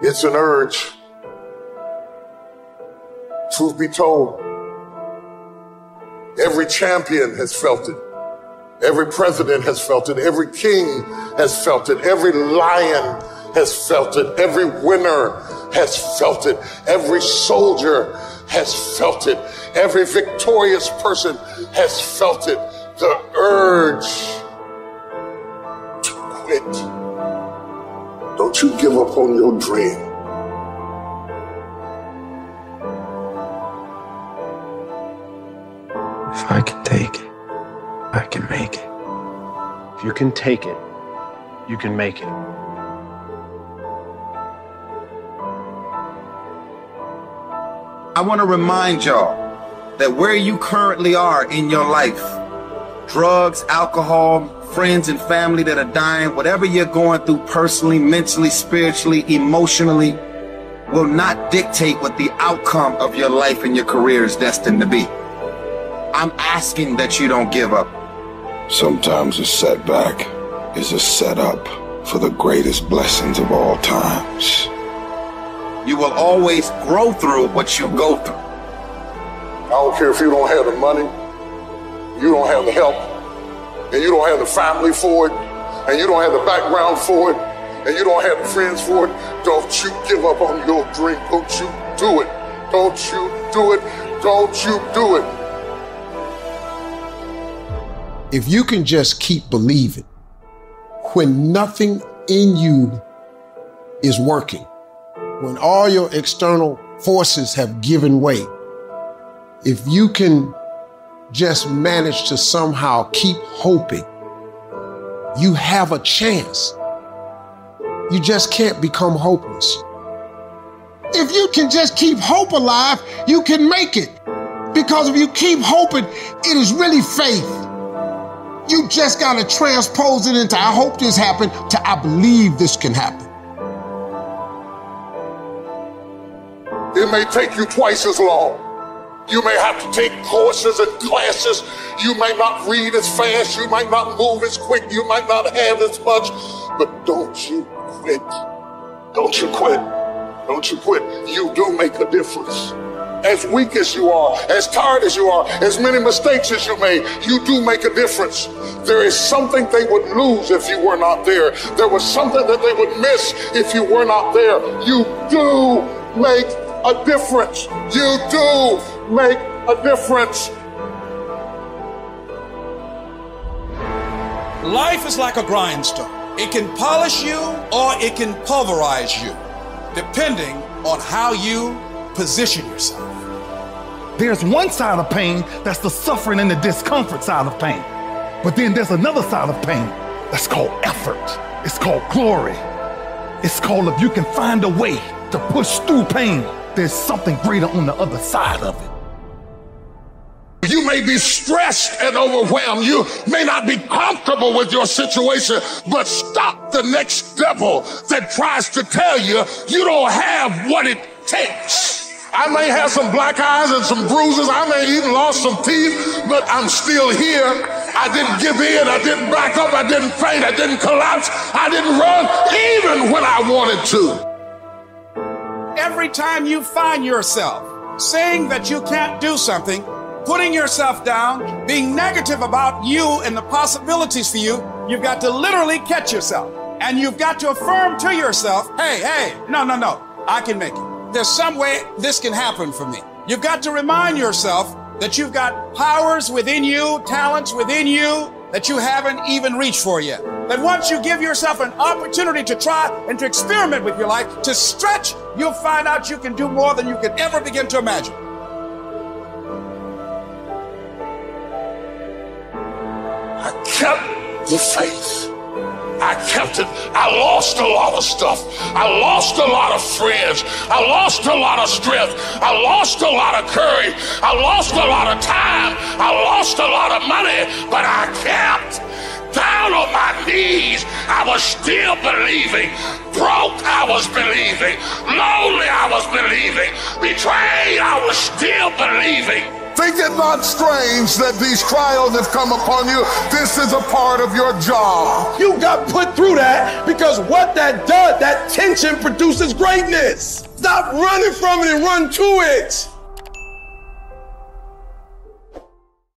It's an urge. Truth be told, every champion has felt it. Every president has felt it. Every king has felt it. Every lion has felt it. Every winner has felt it. Every soldier has felt it. Every victorious person has felt it. The urge to quit. Don't you give up on your dream. If I can take it, I can make it. If you can take it, you can make it. I want to remind y'all that where you currently are in your life, drugs, alcohol, friends and family that are dying, whatever you're going through personally, mentally, spiritually, emotionally, will not dictate what the outcome of your life and your career is destined to be. I'm asking that you don't give up. Sometimes a setback is a setup for the greatest blessings of all times. You will always grow through what you go through. I don't care if you don't have the money, you don't have the help, and you don't have the family for it, and you don't have the background for it, and you don't have the friends for it. Don't you give up on your dream. Don't you do it. Don't you do it. Don't you do it. If you can just keep believing when nothing in you is working, when all your external forces have given way, if you can just manage to somehow keep hoping, you have a chance. You just can't become hopeless. If you can just keep hope alive, you can make it. Because if you keep hoping, it is really faith. You just got to transpose it into I hope this happened to I believe this can happen. It may take you twice as long. You may have to take courses and classes. You might not read as fast. You might not move as quick. You might not have as much. But don't you quit. Don't you quit. Don't you quit. You do make a difference. As weak as you are, as tired as you are, as many mistakes as you made, you do make a difference. There is something they would lose if you were not there. There was something that they would miss if you were not there. You do make a difference. You do make a difference. Life is like a grindstone. It can polish you or it can pulverize you, depending on how you position yourself. There's one side of pain that's the suffering and the discomfort side of pain. But then there's another side of pain that's called effort. It's called glory. It's called if you can find a way to push through pain, there's something greater on the other side of it. May be stressed and overwhelmed. You may not be comfortable with your situation, but stop the next devil that tries to tell you you don't have what it takes. I may have some black eyes and some bruises. I may even lost some teeth, but I'm still here. I didn't give in. I didn't back up. I didn't faint. I didn't collapse. I didn't run even when I wanted to. Every time you find yourself saying that you can't do something, putting yourself down, being negative about you and the possibilities for you, you've got to literally catch yourself. And you've got to affirm to yourself, hey, hey, no, no, no, I can make it. There's some way this can happen for me. You've got to remind yourself that you've got powers within you, talents within you that you haven't even reached for yet. That once you give yourself an opportunity to try and to experiment with your life, to stretch, you'll find out you can do more than you could ever begin to imagine. I kept the faith. I kept it. I lost a lot of stuff. I lost a lot of friends. I lost a lot of strength. I lost a lot of courage. I lost a lot of time. I lost a lot of money, but I kept down on my knees. I was still believing. Broke, I was believing. Lonely, I was believing. Betrayed, I was still believing. Think it not strange that these trials have come upon you. This is a part of your job. You got put through that because what that does, that tension produces greatness. Stop running from it and run to it.